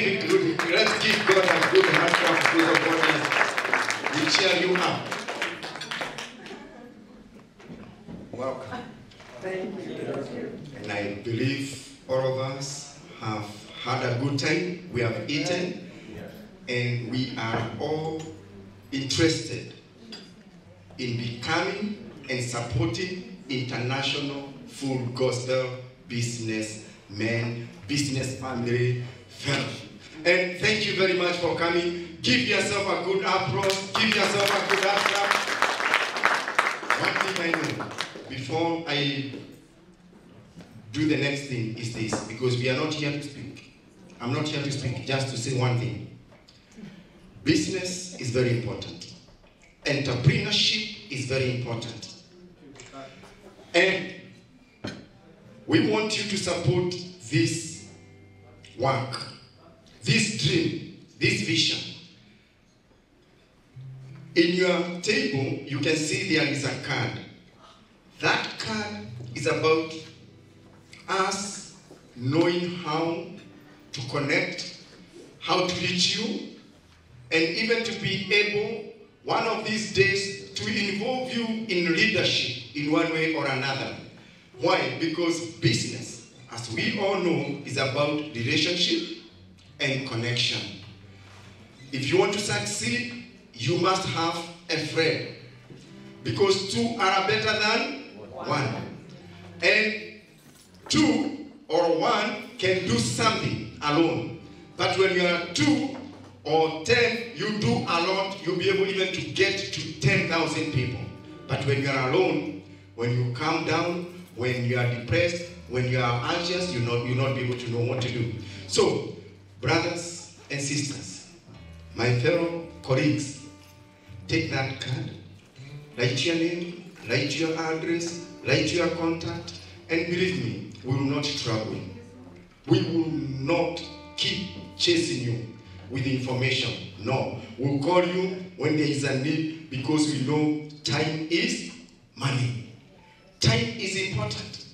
give it good. Let's give God a good hand clap the God We cheer you up. Welcome. Thank you. And I believe all of us have had a good time. We have eaten, and we are all interested in becoming and supporting international full gospel businessmen, business family fellowship. And thank you very much for coming. Give yourself a good applause. Give yourself a good applause. One thing I know, before I do the next thing is this, because we are not here to speak. I'm not here to speak, just to say one thing. Business is very important. Entrepreneurship is very important. And we want you to support this work, this dream, this vision. In your table, you can see there is a card. That card is about us knowing how to connect, how to reach you, and even to be able, one of these days, to involve you in leadership in one way or another. Why? Because business, as we all know, is about relationship and connection. If you want to succeed, you must have a friend. Because two are better than one. And two or one can do something alone. But when you are two or ten, you do a lot, you'll be able even to get to 10,000 people. But when you are alone, when you calm down, when you are depressed, when you are anxious, you not you'll not be able to know what to do. So, brothers and sisters, my fellow colleagues, take that card, write your name, write your address, write your contact, and believe me, we will not trouble you. We will not keep chasing you with information. No, we'll call you when there is a need because we know time is money. Time is important.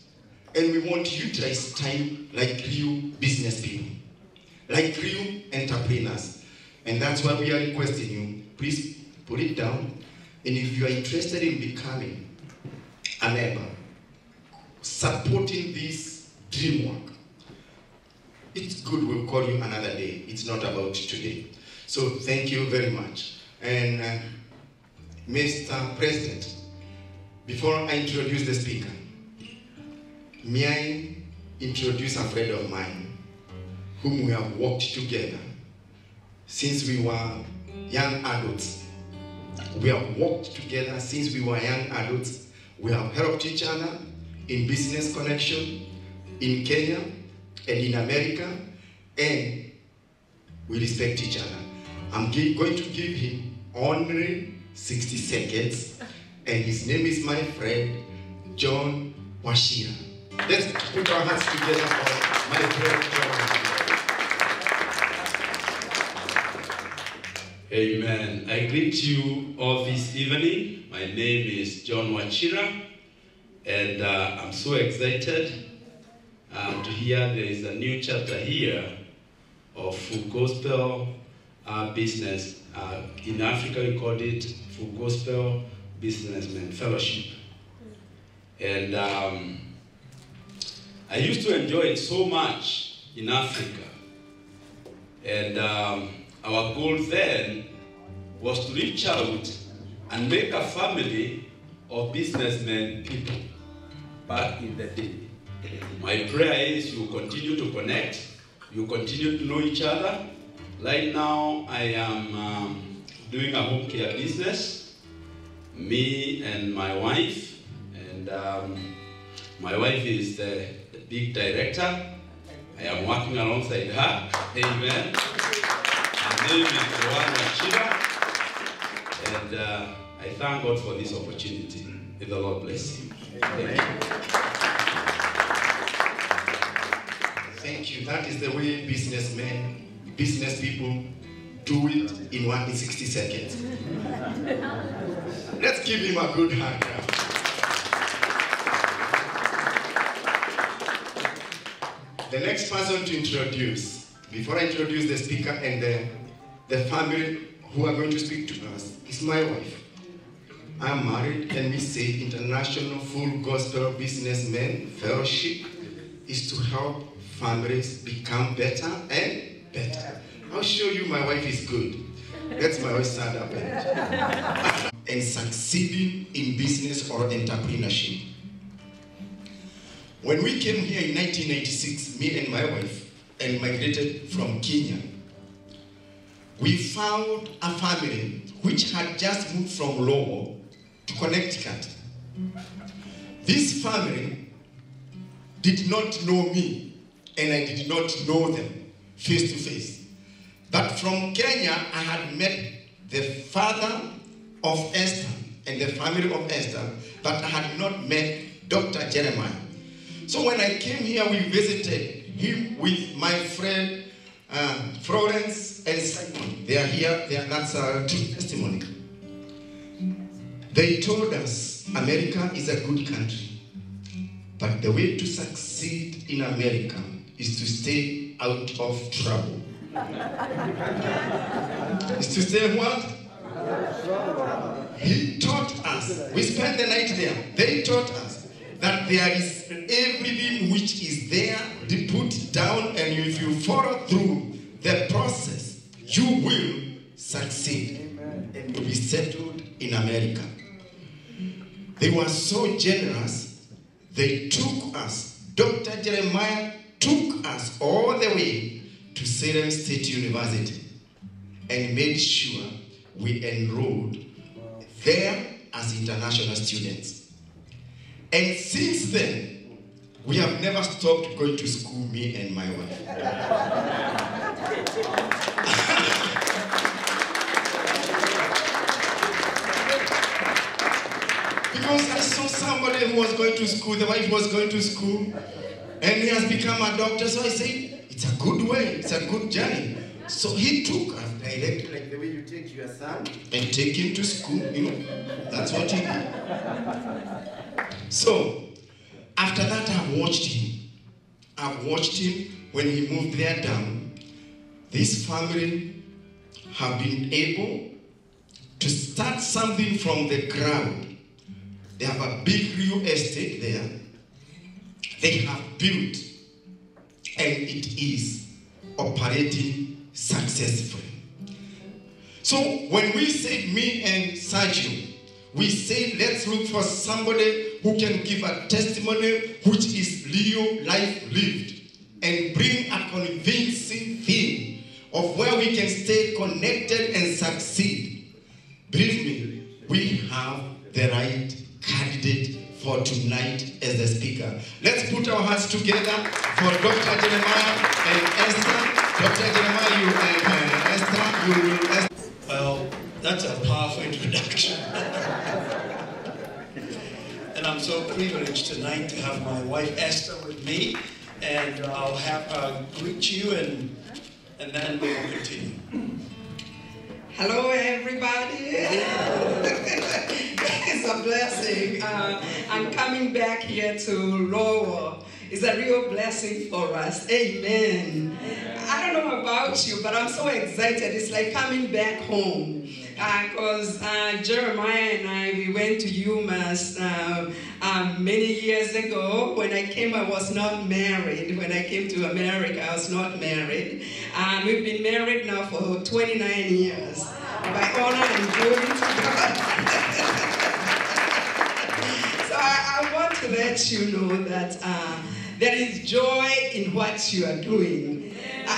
And we want to utilize time like real business people, like real entrepreneurs. And that's why we are requesting you, please put it down. And if you are interested in becoming a member, supporting this dream work, it's good we'll call you another day. It's not about today. So thank you very much. And uh, Mr. President, before I introduce the speaker, may I introduce a friend of mine whom we have worked together since we were young adults. We have worked together since we were young adults. We have helped each other in business connection in Kenya and in America, and we respect each other. I'm going to give him only 60 seconds, and his name is my friend John Wachira. Let's put our hands together for my friend John Amen. I greet you all this evening. My name is John Wachira, and uh, I'm so excited um, to hear there is a new chapter here of Full Gospel uh, Business. Uh, in Africa, we called it Full Gospel Businessmen Fellowship. And um, I used to enjoy it so much in Africa. And um, our goal then was to reach out and make a family of businessmen people back in the day. My prayer is you continue to connect, you continue to know each other. Right now, I am um, doing a home care business, me and my wife, and um, my wife is the, the big director. I am working alongside her. Amen. Name is John Wachira. And uh, I thank God for this opportunity. May the Lord bless you. Thank you. Thank you. That is the way businessmen, business people do it in one 60 seconds. Let's give him a good hand. The next person to introduce before I introduce the speaker and the, the family who are going to speak to us, is my wife. I'm married, and we say International Full Gospel Businessmen Fellowship is to help families become better and better. I'll show you my wife is good. That's my wife's stand up and succeeding in business or entrepreneurship. When we came here in 1986, me and my wife, and migrated from Kenya, we found a family which had just moved from Lowell to Connecticut. This family did not know me, and I did not know them face to face. But from Kenya, I had met the father of Esther and the family of Esther, but I had not met Dr. Jeremiah. So when I came here, we visited him with my friend uh, Florence and Simon. They are here. They are, that's true testimony. They told us America is a good country, but the way to succeed in America is to stay out of trouble. is to stay what? He taught us. We spent the night there. They taught us that there is everything which is there to put down, and if you follow through the process, you will succeed and be settled in America. They were so generous, they took us. Dr. Jeremiah took us all the way to Salem State University and made sure we enrolled there as international students. And since then, we have never stopped going to school, me and my wife. because I saw somebody who was going to school, the wife was going to school, and he has become a doctor. So I said, it's a good way, it's a good journey. So he took us directly, like the way you take your son and take him to school. You know, that's what he did. So after that, I've watched him. I've watched him when he moved there down. This family have been able to start something from the ground. They have a big real estate there. They have built, and it is operating successfully. So when we said me and Sergio, we say let's look for somebody who can give a testimony which is real life lived and bring a convincing theme of where we can stay connected and succeed. Believe me, we have the right candidate for tonight as the speaker. Let's put our hands together for Dr. Jeremiah and Esther. Dr. Jeremiah, you and uh, Esther, you will. Well, that's a powerful introduction. And I'm so privileged tonight to have my wife Esther with me, and I'll have her greet you, and and then we will continue. Hello, everybody. it's a blessing. Uh, I'm coming back here to Lowell. It's a real blessing for us. Amen. I don't know about you, but I'm so excited. It's like coming back home. Because uh, uh, Jeremiah and I, we went to UMass uh, um, many years ago. When I came, I was not married. When I came to America, I was not married. And we've been married now for 29 years. By honor and glory to God. so I, I, want to let you know that uh, there is joy in what you are doing.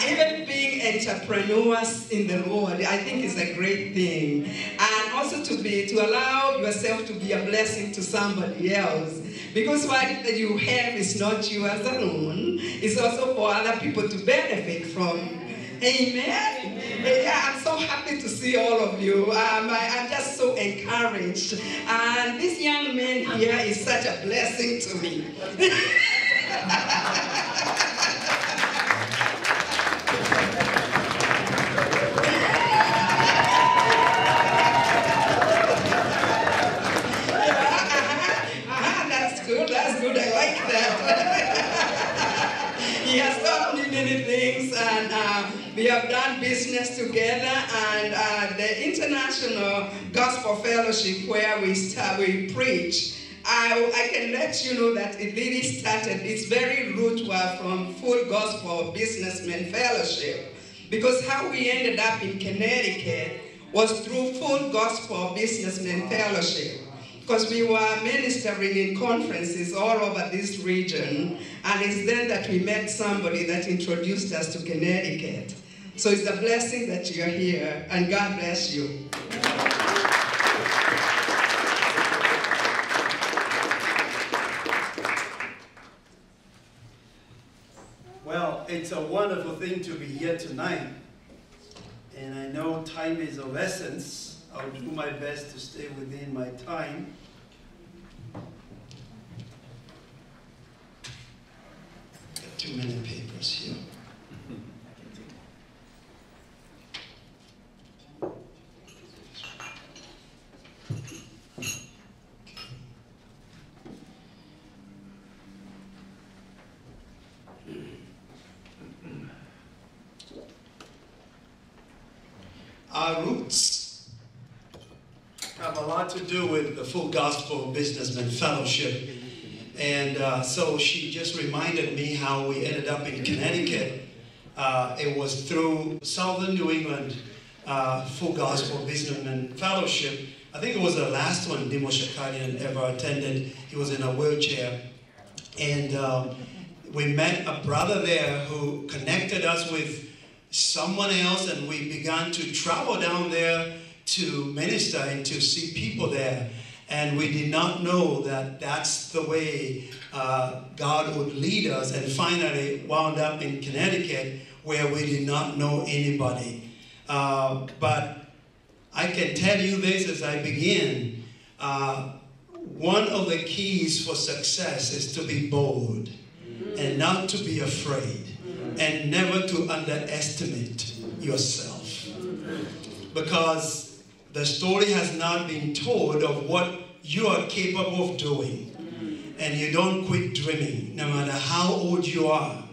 Even being entrepreneurs in the world, I think is a great thing. And also to be to allow yourself to be a blessing to somebody else. Because what you have is not you yours alone, it's also for other people to benefit from. Amen. Yeah, I'm so happy to see all of you. Um, I, am just so encouraged. And this young man here is such a blessing to me. He has taught me International Gospel Fellowship, where we start, we preach. I, I can let you know that it really started. Its very root were from Full Gospel Businessmen Fellowship, because how we ended up in Connecticut was through Full Gospel Businessmen Fellowship because we were ministering in conferences all over this region, and it's then that we met somebody that introduced us to Connecticut. So it's a blessing that you're here, and God bless you. Well, it's a wonderful thing to be here tonight. And I know time is of essence. I'll do my best to stay within my time. Too many papers here. Our roots have a lot to do with the Full Gospel Businessman Fellowship. And uh, so she just reminded me how we ended up in Connecticut. Uh, it was through Southern New England uh, Full Gospel Businessman Fellowship. I think it was the last one Demos Shakarian ever attended. He was in a wheelchair. And um, we met a brother there who connected us with someone else, and we began to travel down there to minister and to see people there. And we did not know that that's the way uh, God would lead us, and finally wound up in Connecticut where we did not know anybody. Uh, but I can tell you this as I begin. Uh, one of the keys for success is to be bold and not to be afraid and never to underestimate yourself. Because the story has not been told of what you are capable of doing. And you don't quit dreaming, no matter how old you are.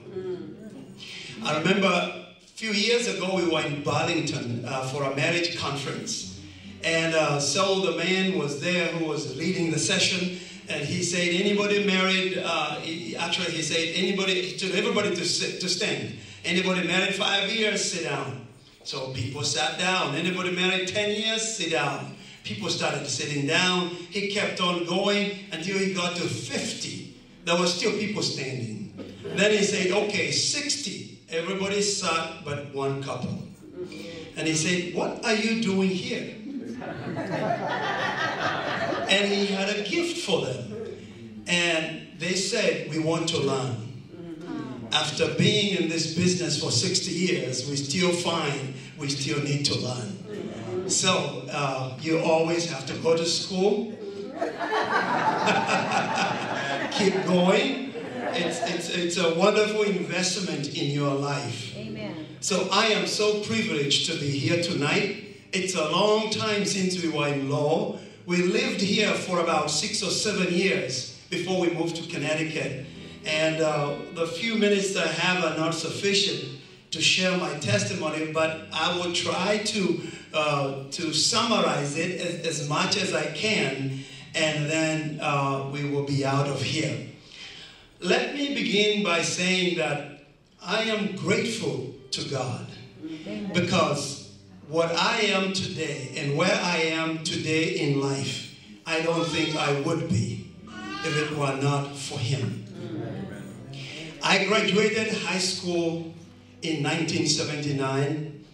I remember a few years ago we were in Burlington uh, for a marriage conference. And uh, so the man was there who was leading the session and he said, anybody married, uh, he, actually he said, anybody, told everybody to, sit, to stand. Anybody married five years, sit down. So people sat down. Anybody married 10 years, sit down. People started sitting down. He kept on going until he got to 50. There were still people standing. Then he said, okay, 60. Everybody sat but one couple. And he said, what are you doing here? And he had a gift for them. And they said, We want to learn. After being in this business for 60 years, we still find we still need to learn. So uh, you always have to go to school, keep going. It's, it's, it's a wonderful investment in your life. Amen. So I am so privileged to be here tonight. It's a long time since we were in Lowell. We lived here for about six or seven years before we moved to Connecticut. And uh, the few minutes I have are not sufficient to share my testimony, but I will try to, uh, to summarize it as, as, much as I can, and then uh, we will be out of here. Let me begin by saying that I am grateful to God because what I am today and where I am today in life, I don't think I would be if it were not for Him. I graduated high school in 1979.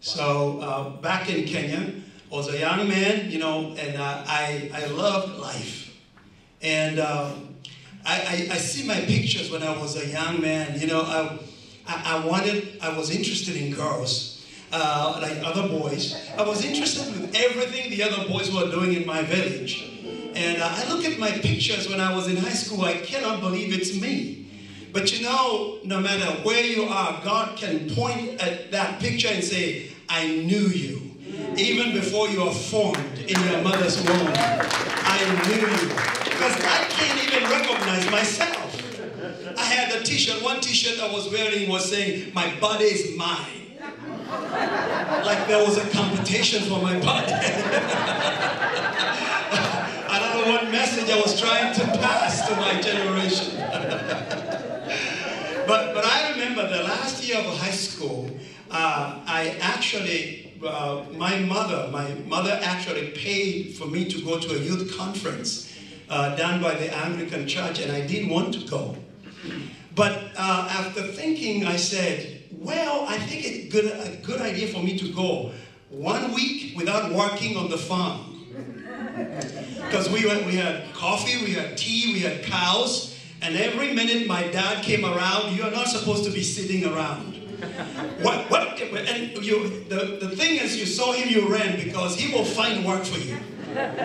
So uh, back in Kenya, I was a young man, you know, and uh, I, I loved life. And uh, I, I, I, see my pictures when I was a young man, you know, I, I, wanted, I was interested in girls, uh, like other boys. I was interested with everything the other boys were doing in my village. And uh, I look at my pictures when I was in high school, I cannot believe it's me. But you know, no matter where you are, God can point at that picture and say, I knew you. Even before you were formed in your mother's womb, I knew you. Because I can't even recognize myself. I had a t-shirt. One t-shirt I was wearing was saying, my body is mine. Like there was a competition for my body. I don't know what message I was trying to pass to my generation. but, but I remember the last year of high school, uh, I actually, uh, my mother, my mother actually paid for me to go to a youth conference uh, done by the Anglican Church, and I didn't want to go. But uh, after thinking, I said, well, I think it's good, a good idea for me to go one week without working on the farm. Because we, we had coffee, we had tea, we had cows, and every minute my dad came around, you're not supposed to be sitting around. What, what, and you, the, the thing is, you saw him, you ran because he will find work for you.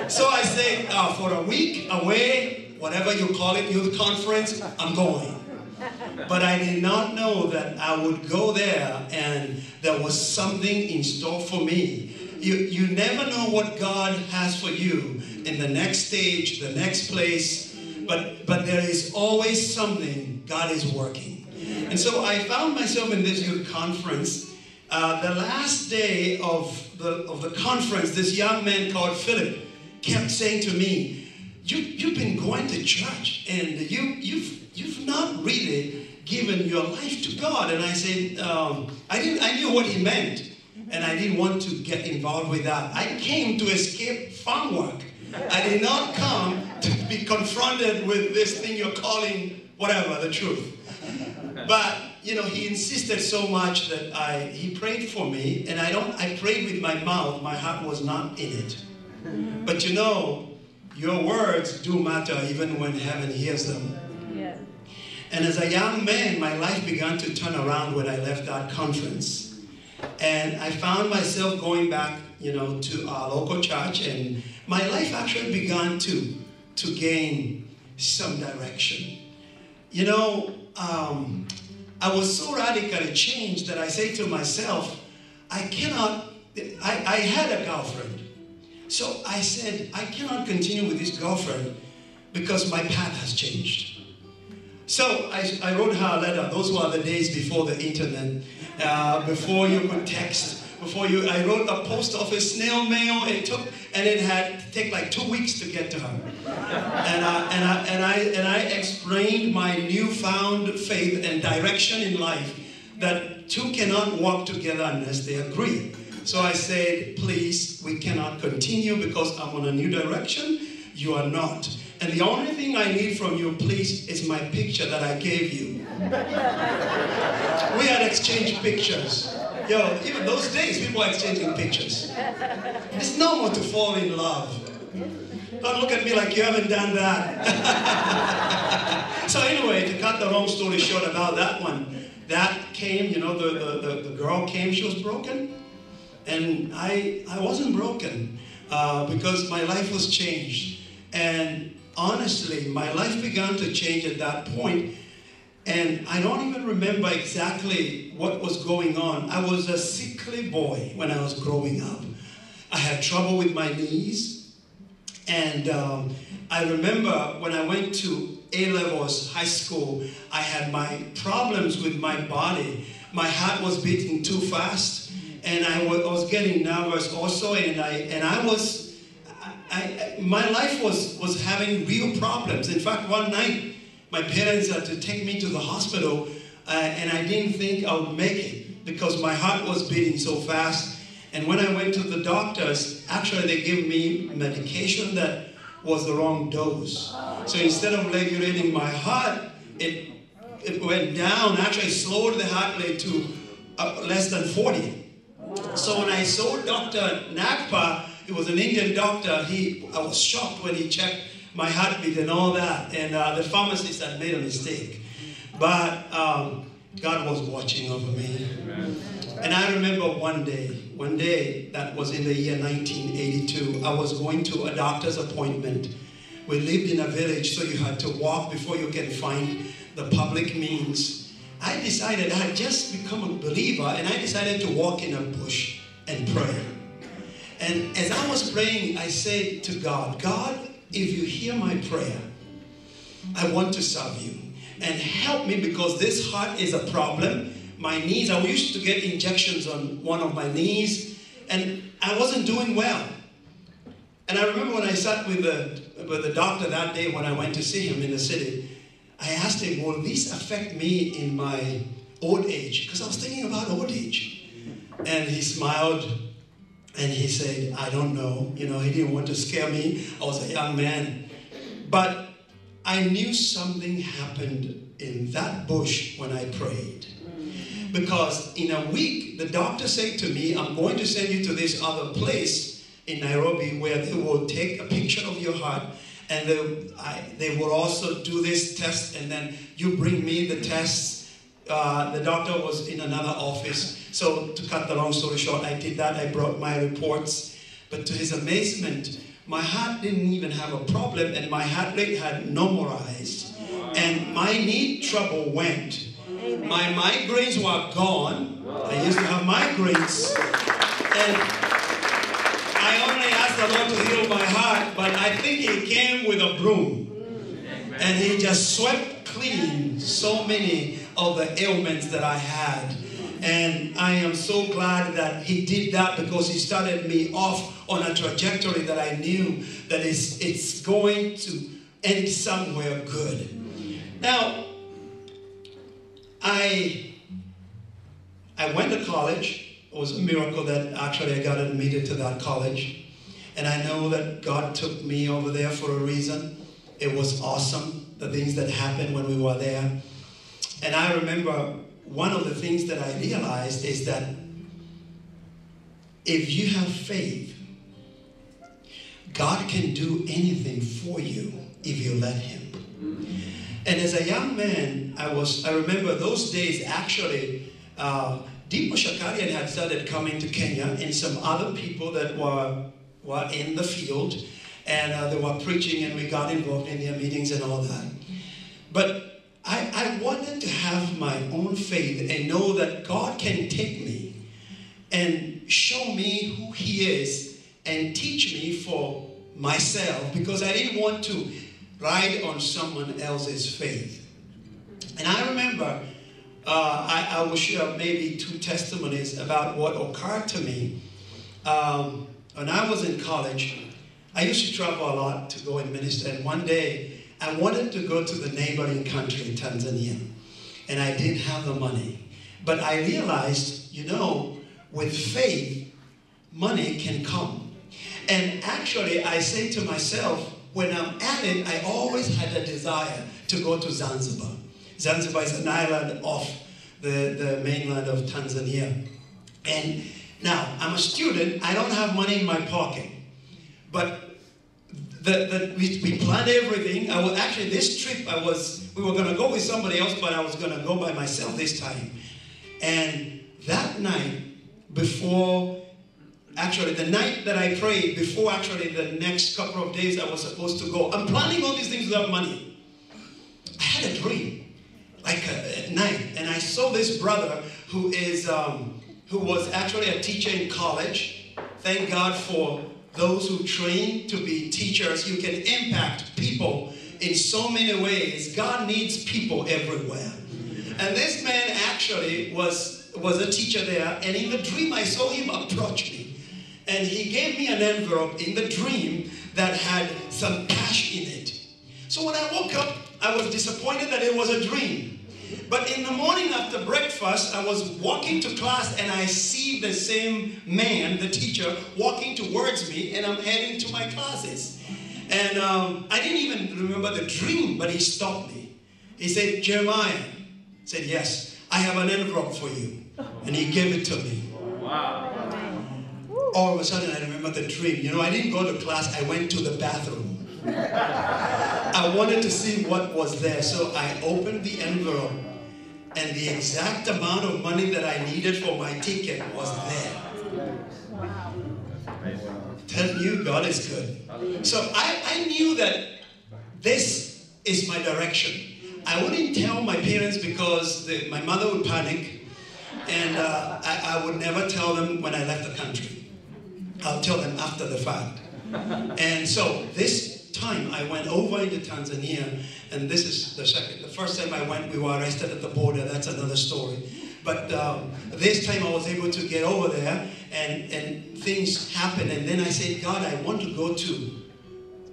So I said, uh, for a week away, whatever you call it, youth conference, I'm going. But I did not know that I would go there and there was something in store for me. You, you never know what God has for you in the next stage, the next place, but, but there is always something God is working. And so I found myself in this youth conference. Uh, the last day of the, of the conference, this young man called Philip kept saying to me, you, You've been going to church and you, you've, you've not really given your life to God. And I said, um, I, didn't, I knew what he meant, and I didn't want to get involved with that. I came to escape farm work. I did not come to be confronted with this thing you're calling whatever, the truth. But you know, he insisted so much that I he prayed for me, and I don't I prayed with my mouth, my heart was not in it. But you know, your words do matter even when heaven hears them. And as a young man, my life began to turn around when I left that conference. And I found myself going back, you know, to our local church, and my life actually began to, to gain some direction. You know, um, I was so radically changed that I say to myself, I cannot, I, I had a girlfriend. So I said, I cannot continue with this girlfriend because my path has changed. So I, I wrote her a letter. Those were the days before the internet, uh, before you could text, before you. I wrote a post office snail mail. It took, and it had take like two weeks to get to her. And I, and I, and I, and I explained my newfound faith and direction in life that two cannot walk together unless they agree. So I said, please, we cannot continue because I'm on a new direction. You are not. And the only thing I need from you, please, is my picture that I gave you. we had exchanged pictures. Yo, even those days, people are exchanging pictures. It's normal to fall in love. Don't look at me like you haven't done that. so anyway, to cut the long story short about that one, that came, you know, the, the, the, the girl came, she was broken. And I, I wasn't broken uh, because my life was changed. And honestly, my life began to change at that point. And I don't even remember exactly what was going on. I was a sickly boy when I was growing up. I had trouble with my knees. And um, I remember when I went to A levels, high school, I had my problems with my body. My heart was beating too fast and I was getting nervous also, and I and I was, I, my life was was having real problems. In fact, one night my parents had to take me to the hospital, uh, and I didn't think I would make it because my heart was beating so fast. And when I went to the doctors, actually they gave me medication that was the wrong dose. So instead of regulating my heart, it it went down. Actually, slowed the heart rate to uh, less than 40. So when I saw Dr. Nagpa, he was an Indian doctor, he, I was shocked when he checked my heartbeat and all that. And uh, the pharmacist had made a mistake. But um, God was watching over me. And I remember one day, one day that was in the year 1982, I was going to a doctor's appointment. We lived in a village, so you had to walk before you can find the public means. I decided I had just become a believer and I decided to walk in a bush and pray. And as I was praying, I said to God, God, if you hear my prayer, I want to serve you. and help me because this heart is a problem. My knees, I used to get injections on one of my knees, and I wasn't doing well. And I remember when I sat with the, with the doctor that day when I went to see him in the city, I asked him, Will this affect me in my old age? Because I was thinking about old age. And he smiled and he said, I don't know. You know, he didn't want to scare me. I was a young man. But I knew something happened in that bush when I prayed. Because in a week, the doctor said to me, I'm going to send you to this other place in Nairobi where they will take a picture of your heart and they, I, they will also do this test and then you bring me the tests. Uh, the doctor was in another office. So to cut the long story short, I did that. I brought my reports. But to his amazement, my heart didn't even have a problem and my heart rate had normalized. And my knee trouble went. My migraines were gone. I used to have migraines. And I only asked the Lord to heal my heart, but I think He came with a broom. And He just swept clean so many of the ailments that I had. And I am so glad that He did that because He started me off on a trajectory that I knew that is it's going to end somewhere good. Now, I I went to college. It was a miracle that actually I got admitted to that college. And I know that God took me over there for a reason. It was awesome, the things that happened when we were there. And I remember one of the things that I realized is that if you have faith, God can do anything for you if you let Him. And as a young man, I was, I remember those days actually, uh, Demos Shakarian had started coming to Kenya and some other people that were, were in the field and uh, they were preaching and we got involved in their meetings and all that. But I, I wanted to have my own faith and know that God can take me and show me who He is and teach me for myself because I didn't want to ride on someone else's faith. And I remember, uh, I, I, will share maybe two testimonies about what occurred to me. Um, when I was in college, I used to travel a lot to go and minister. And one day, I wanted to go to the neighboring country, Tanzania. And I didn't have the money. But I realized, you know, with faith, money can come. And actually, I say to myself, when I'm at it, I always had a desire to go to Zanzibar. Zanzibar is an island off the, the mainland of Tanzania. And now, I'm a student, I don't have money in my pocket. But the, we, we planned everything. I was, actually, this trip, I was, we were going to go with somebody else, but I was going to go by myself this time. And that night, before actually the night that I prayed, before actually the next couple of days I was supposed to go, I'm planning all these things without money. I had a dream, like a, at night, and I saw this brother who is um, who was actually a teacher in college. Thank God for those who train to be teachers. You can impact people in so many ways. God needs people everywhere. And this man actually was was a teacher there, and in the dream I saw him approach me. And he gave me an envelope in the dream that had some cash in it. So when I woke up, I was disappointed that it was a dream. But in the morning after breakfast, I was walking to class and I see the same man, the teacher, walking towards me, and I'm heading to my classes. And um, I didn't even remember the dream, but he stopped me. He said, Jeremiah, I said, yes, I have an envelope for you. And he gave it to me. Wow all of a sudden I remember the dream. You know, I didn't go to class, I went to the bathroom. I wanted to see what was there. So I opened the envelope, and the exact amount of money that I needed for my ticket was there. Wow. Telling you, God is good. So I, I knew that this is my direction. I wouldn't tell my parents because the, my mother would panic, and uh, I, I would never tell them when I left the country. I'll tell them after the fact. And so this time, I went over into Tanzania, and this is the second. The first time I went, we were arrested at the border. That's another story. But um, this time I was able to get over there, and, and things happened. And then I said, God, I want to go to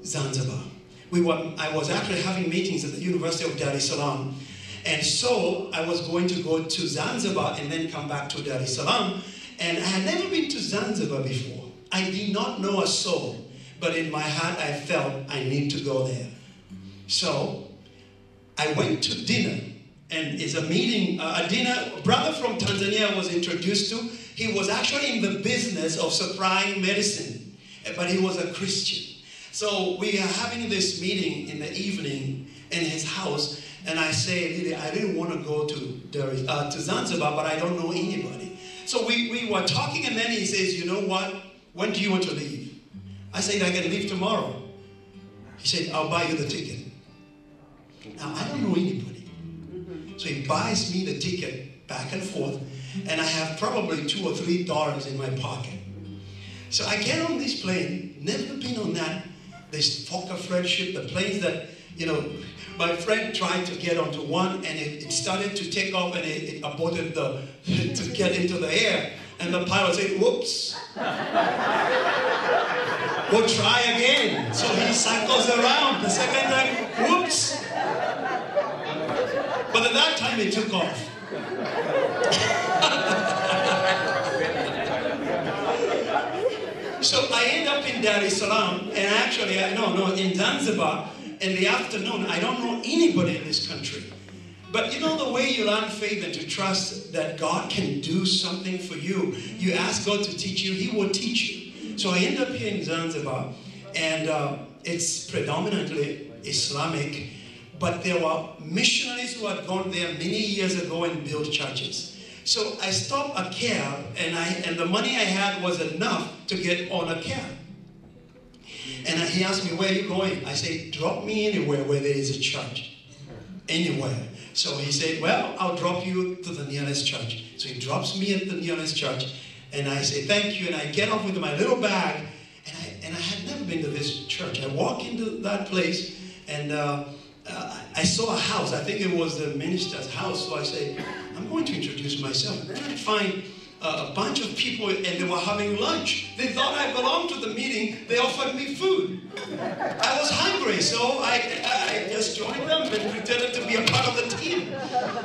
Zanzibar. We were, I was actually having meetings at the University of Dar es Salaam. And so I was going to go to Zanzibar and then come back to Dar es Salaam. And I had never been to Zanzibar before. I did not know a soul. But in my heart, I felt I need to go there. So I went to dinner. And it's a meeting, uh, a dinner, a brother from Tanzania was introduced to. He was actually in the business of supplying medicine, but he was a Christian. So we are having this meeting in the evening in his house, and I say, I really want to go to, uh, to Zanzibar, but I don't know anybody. So we, we were talking, and then he says, You know what? When do you want to leave? I said, I can leave tomorrow. He said, I'll buy you the ticket. Now, I don't know anybody. So he buys me the ticket back and forth, and I have probably two or three dollars in my pocket. So I get on this plane, never been on that, this Fokker friendship, the planes that, you know, my friend tried to get onto one and it, it started to take off and it, it aborted the, to get into the air. And the pilot said, whoops. we'll try again. So he cycles around the second time, whoops. But at that time it took off. so I end up in Dar es Salaam, and actually, no, no, in Zanzibar, in the afternoon, I don't know anybody in this country. But you know the way you learn faith and to trust that God can do something for you. You ask God to teach you, He will teach you. So I end up here in Zanzibar, and uh, it's predominantly Islamic, but there were missionaries who had gone there many years ago and built churches. So I stopped a cab, and I and the money I had was enough to get on a cab. And he asked me, "Where are you going?" I said, "Drop me anywhere where there is a church, anywhere." So he said, Well, I'll drop you to the nearest church. So he drops me at the nearest church. And I say, Thank you. And I get off with my little bag. And I, and I had never been to this church. I walk into that place and uh, uh, I saw a house. I think it was the minister's house. So I say, I'm going to introduce myself. And then I find a bunch of people and they were having lunch. They thought I belonged to the meeting. They offered me food. I was hungry, so I, I just joined them and pretended to be a part of the team.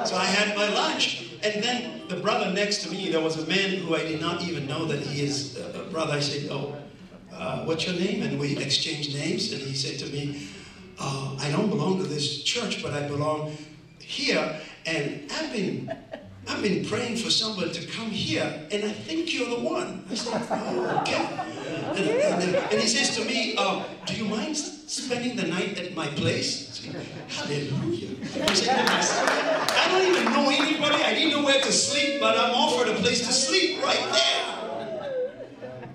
So I had my lunch. And then the brother next to me, there was a man who I did not even know that he is a brother. I said, Oh, uh, what's your name? And we exchanged names. And he said to me, uh, I don't belong to this church, but I belong here. And I've been I've been praying for somebody to come here, and I think you're the one. I said, oh, okay. And, and, and he says to me, uh, do you mind spending the night at my place? I said, Hallelujah. I, said, I don't even know anybody. I didn't know where to sleep, but I'm offered a place to sleep right there.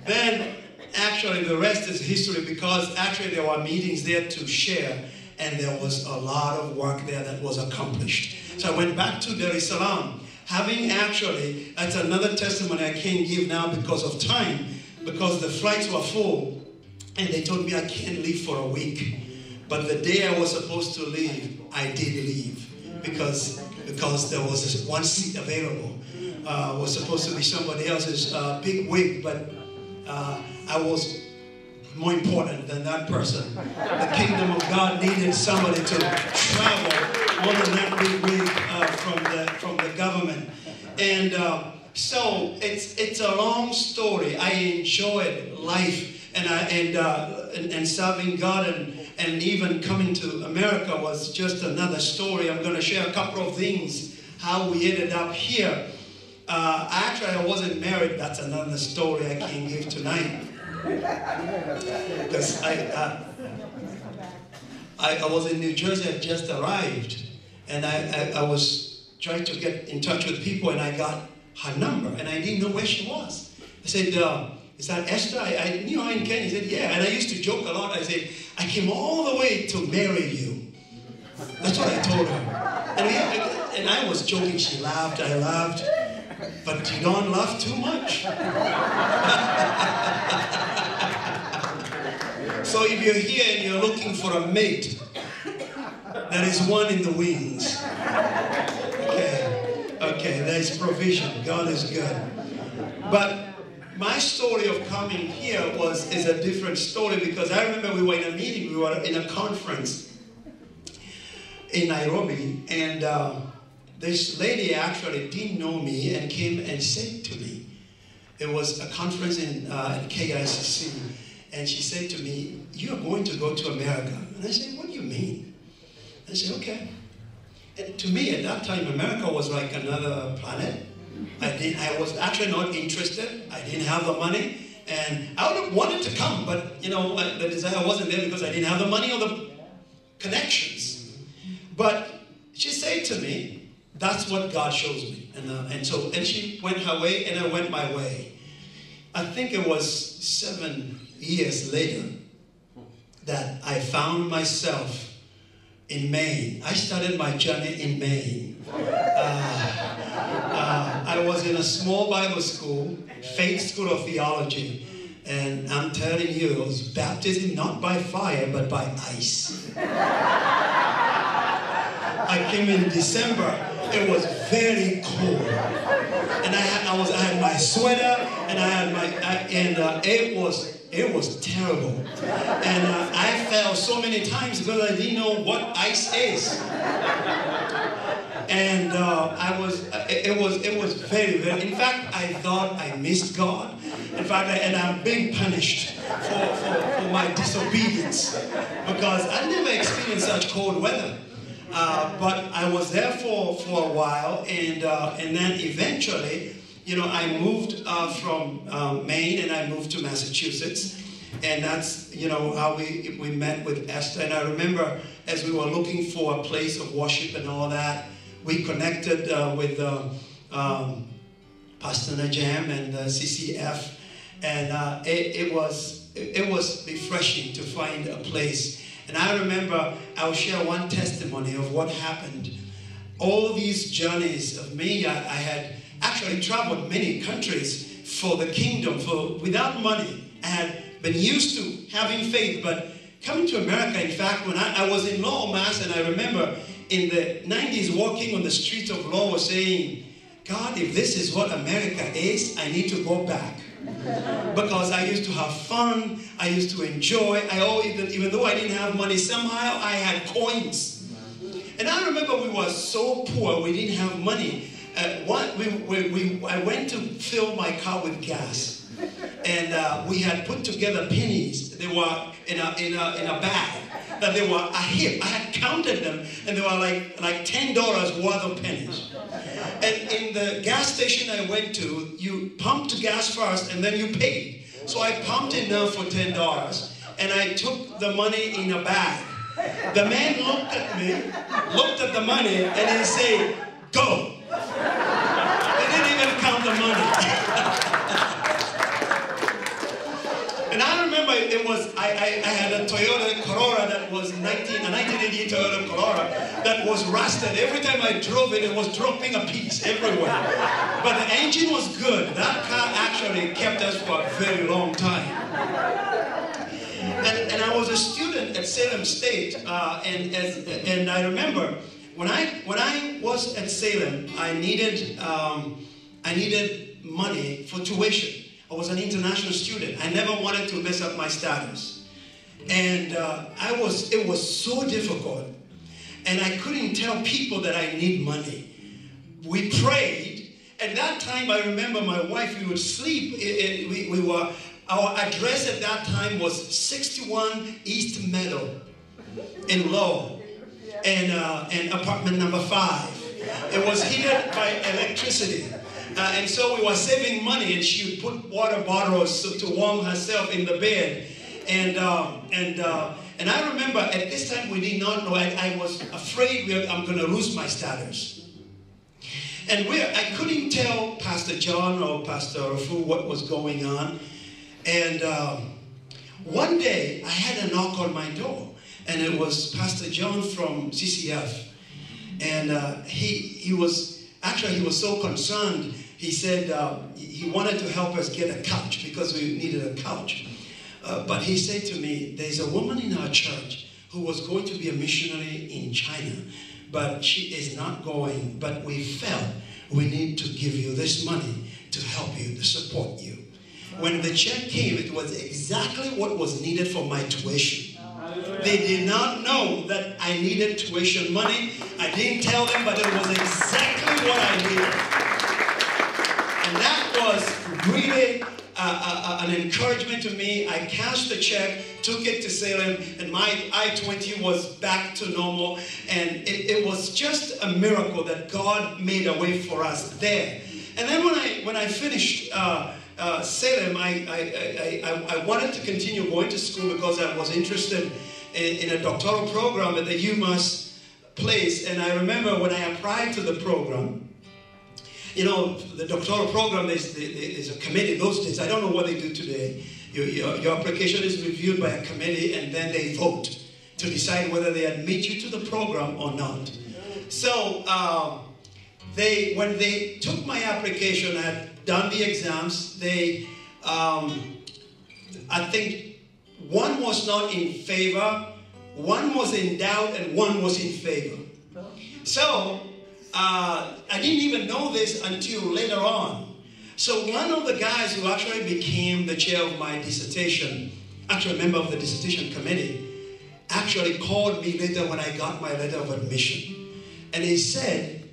Then, actually, the rest is history because actually there were meetings there to share, and there was a lot of work there that was accomplished. So I went back to Dar es Salaam having actually, that's another testimony I can't give now because of time, because the flights were full, and they told me I can't leave for a week. But the day I was supposed to leave, I did leave because because there was one seat available. Uh, was supposed to be somebody else's uh, big wig, but uh, I was more important than that person. The kingdom of God needed somebody to travel more than that big uh, from the from the government. And uh, so it's it's a long story. I enjoyed life and I, and, uh, and, and serving God and and even coming to America was just another story. I'm going to share a couple of things how we ended up here. Uh, actually, I wasn't married. That's another story I can give tonight. Because I, uh, I, I was in New Jersey. I just arrived, and I, I, I was trying to get in touch with people, and I got her number, and I didn't know where she was. I said, uh, "Is that Esther?" I, I knew her in Kenya. He said, "Yeah." And I used to joke a lot. I said, "I came all the way to marry you." That's what I told her. And, we, and I was joking. She laughed. I laughed. But you don't laugh too much. So if you're here and you're looking for a mate, there is one in the wings. Okay, okay, there's provision. God is good. But my story of coming here was is a different story because I remember we were in a meeting, we were in a conference in Nairobi, and uh, this lady actually didn't know me and came and said to me, it was a conference in, uh, in KICC, and she said to me, "You are going to go to America." And I said, "What do you mean?" I said, "Okay." And to me, at that time, America was like another planet. I did. I was actually not interested. I didn't have the money, and I would have wanted to come, but you know, the desire wasn't there because I didn't have the money or the connections. But she said to me, "That's what God shows me," and uh, and so and she went her way, and I went my way. I think it was seven years later that I found myself in Maine. I started my journey in Maine. Uh, uh, I was in a small Bible school, Faith School of Theology, and I'm telling you, it was baptism not by fire but by ice. I came in December. It was very cold, and I had I was I had my sweater and I had my I, and uh, it was it was terrible, and uh, I fell so many times because I didn't know what ice is and uh, I was it, it, was it was very very. In fact, I thought I missed God. In fact, I, and I'm being punished for, for, for my disobedience because I never experienced such cold weather. Uh, but I was there for, for a while, and uh, and then eventually, you know, I moved uh, from um, Maine and I moved to Massachusetts, and that's you know how we we met with Esther. And I remember as we were looking for a place of worship and all that, we connected uh, with uh, um, Pastor Najam and uh, CCF, and it, it, was it, was refreshing to find a place. And I remember I'll share one testimony of what happened. All these journeys of me, I, I had actually traveled many countries for the kingdom, for without money. I had been used to having faith, but coming to America, in fact, when I, I was in Lowell, Mass, and I remember in the 90s walking on the streets of Lowell saying, God, if this is what America is, I need to go back. Because I used to have fun, I used to enjoy. I always, even though I didn't have money, somehow I had coins. And I remember we were so poor, we didn't have money. Uh, one, we, we, we, I went to fill my car with gas. And uh, we had put together pennies. They were in a, in a, in a bag that they were a heap. I had counted them, and they were like, like $10 worth of pennies. And in the gas station I went to, you pumped gas first, and then you paid. So I pumped enough for $10, and I took the money in a bag. The man looked at me, looked at the money, and he said, go. They didn't even count the money. remember it was, I, I, I, had a Toyota Corolla that was 19, a 1988 Toyota Corolla that was rusted. Every time I drove it, it was dropping a piece everywhere. But the engine was good. That car actually kept us for a very long time. And, and I was a student at Salem State, uh, and, as, and I remember when I, when I was at Salem, I needed, um, I needed money for tuition. I was an international student. I never wanted to mess up my status. And uh, I was, it was so difficult. And I couldn't tell people that I need money. We prayed. At that time, I remember my wife, we would sleep. It, it, we, we were, our address at that time was 61 East Meadow in Lowell. And, uh, and apartment number five. It was heated by electricity. Uh, and so we were saving money, and she would put water bottles to, warm herself in the bed. And um, and uh, and I remember at this time we did not know. I, I was afraid we, I'm going to lose my status. And we I couldn't tell Pastor John or Pastor Rafu what was going on. And um, one day I had a knock on my door, and it was Pastor John from CCF. And uh, he, he was, actually, he was so concerned. He said uh, he wanted to help us get a couch because we needed a couch. Uh, but he said to me, There's a woman in our church who was going to be a missionary in China, but she is not going. But we felt we need to give you this money to help you, to support you. When the check came, it was exactly what was needed for my tuition. They did not know that I needed tuition money. I didn't tell them, but it was exactly what I needed. Was really an encouragement to me. I cashed the check, took it to Salem, and my I 20 was back to normal. And it, it was just a miracle that God made a way for us there. And then when I, when I finished, uh, uh, Salem, I, I, I, I, wanted to continue going to school because I was interested in, in a doctoral program at the UMass place. And I remember when I applied to the program, you know, the doctoral program, there's, there's a committee those days. I don't know what they do today. Your, your, your application is reviewed by a committee and then they vote to decide whether they admit you to the program or not. So, um, they, when they took my application, I had done the exams, they, um, I think one was not in favor, one was in doubt, and one was in favor. So, uh, I didn't even know this until later on. So one of the guys who actually became the chair of my dissertation, actually a member of the dissertation committee, actually called me later when I got my letter of admission. And he said,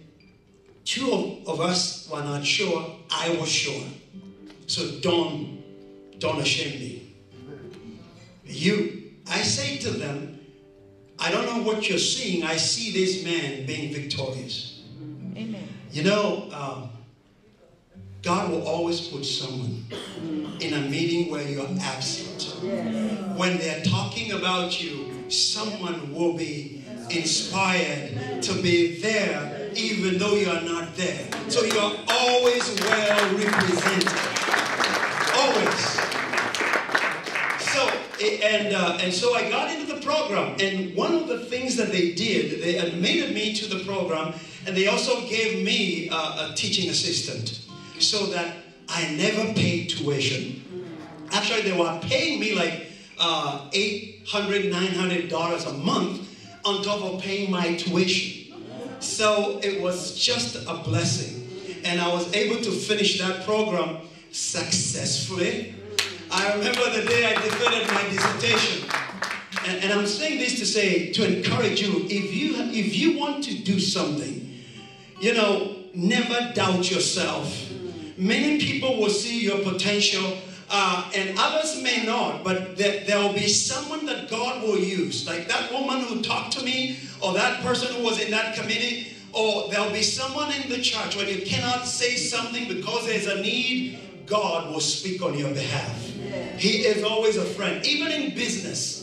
Two of, of us were not sure. I was sure. So don't, don't shame me. You, I say to them, I don't know what you're seeing. I see this man being victorious. You know, um, God will always put someone in a meeting where you're absent. When they're talking about you, someone will be inspired to be there even though you are not there. So you are always well represented. Always. So, and, uh, and so I got into the program, and one of the things that they did, they admitted me to the program, and they also gave me a teaching assistant so that I never paid tuition. Actually, they were paying me like uh, $800, $900 a month on top of paying my tuition. So it was just a blessing. And I was able to finish that program successfully. I remember the day I defended my dissertation. And, and I'm saying this to say, to encourage you, if you if you want to do something, you know, never doubt yourself. Many people will see your potential uh, and others may not, but there, there will be someone that God will use. Like that woman who talked to me, or that person who was in that committee, or there'll be someone in the church when you cannot say something because there's a need, God will speak on your behalf. He is always a friend, even in business.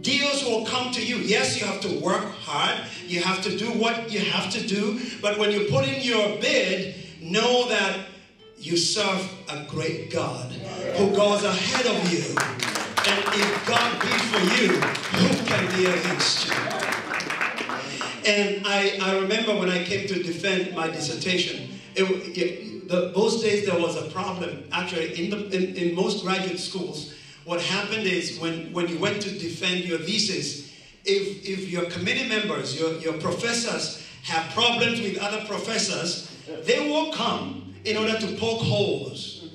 Deals will come to you. Yes, you have to work hard. You have to do what you have to do. But when you put in your bid, know that you serve a great God who goes ahead of you. And if God be for you, who can be against you? And I, I remember when I came to defend my dissertation, it, it, the, those days there was a problem. Actually, in, the, in, in most graduate schools, what happened is when, when you went to defend your thesis, if, if your committee members, your, your professors have problems with other professors, they will come in order to poke holes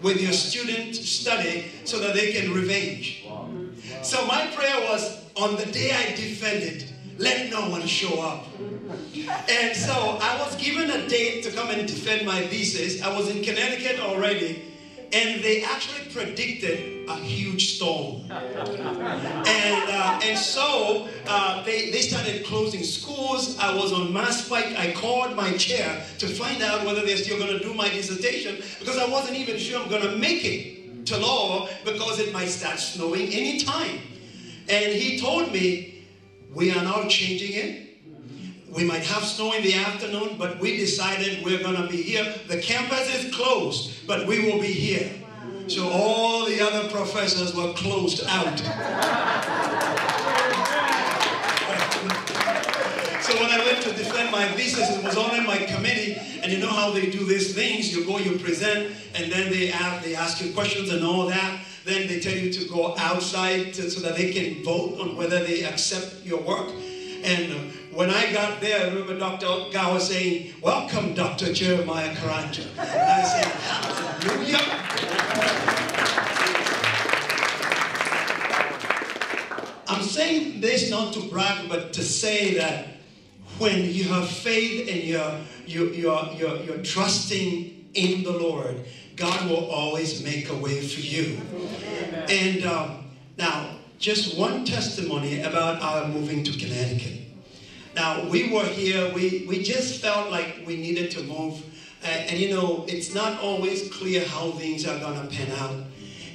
with your student study so that they can revenge. So my prayer was on the day I defended, let no one show up. And so I was given a date to come and defend my thesis. I was in Connecticut already and they actually predicted a huge storm. and, uh, and so uh, they, they started closing schools. I was on Mass Pike. I called my chair to find out whether they're still going to do my dissertation because I wasn't even sure I'm going to make it to Lowell because it might start snowing anytime. And he told me, we are now changing it. We might have snow in the afternoon, but we decided we're going to be here. The campus is closed, but we will be here. So all the other professors were closed out. so when I went to defend my thesis, it was on in my committee, and you know how they do these things. You go, you present, and then they ask, they ask you questions and all that. then they tell you to go outside to, so that they can vote on whether they accept your work. And when I got there, I remember Dr. Gow was saying, Welcome, Dr. Jeremiah Karanja. I said, Hallelujah. I'm saying this not to brag, but to say that when you have faith and you're, you're, you're, you're, you're trusting in the Lord, God will always make a way for you. And um, now, just one testimony about our moving to Connecticut. Now, we were here, we, we just felt like we needed to move. Uh, and you know, it's not always clear how things are going to pan out.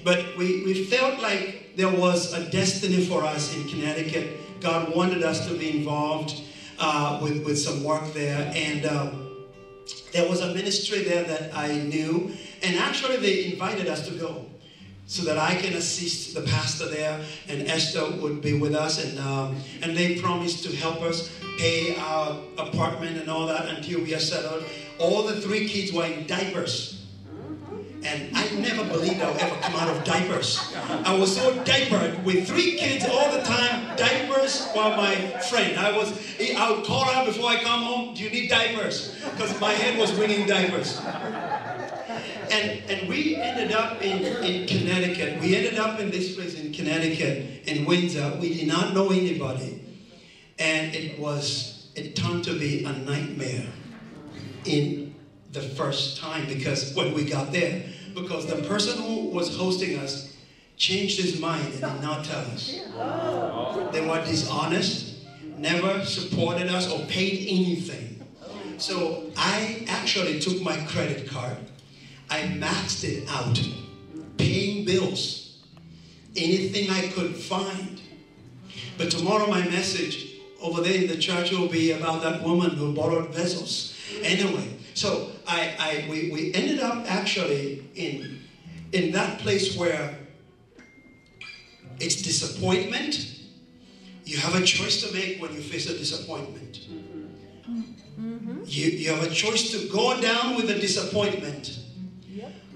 But we, we felt like there was a destiny for us in Connecticut. God wanted us to be involved uh, with, with some work there. And uh, there was a ministry there that I knew. And actually, they invited us to go so that I can assist the pastor there, and Esther would be with us, and um, and they promised to help us pay our apartment and all that until we are settled. All the three kids were in diapers. And I never believed I would ever come out of diapers. I was so diapered with three kids all the time. Diapers were my friend. I was, I would call her before I come home. Do you need diapers? Because my head was ringing diapers. And, and we ended up in, in Connecticut. We ended up in this place in Connecticut, in Windsor. We did not know anybody. And it was, it turned to be a nightmare in the first time because when we got there, because the person who was hosting us changed his mind and did not tell us. They were dishonest, never supported us or paid anything. So I actually took my credit card, I maxed it out, paying bills, anything I could find. But tomorrow, my message over there in the church will be about that woman who borrowed vessels. Anyway, so I, I we, we ended up actually in in that place where it's disappointment. You have a choice to make when you face a disappointment. Mm-hmm. You, you have a choice to go down with the disappointment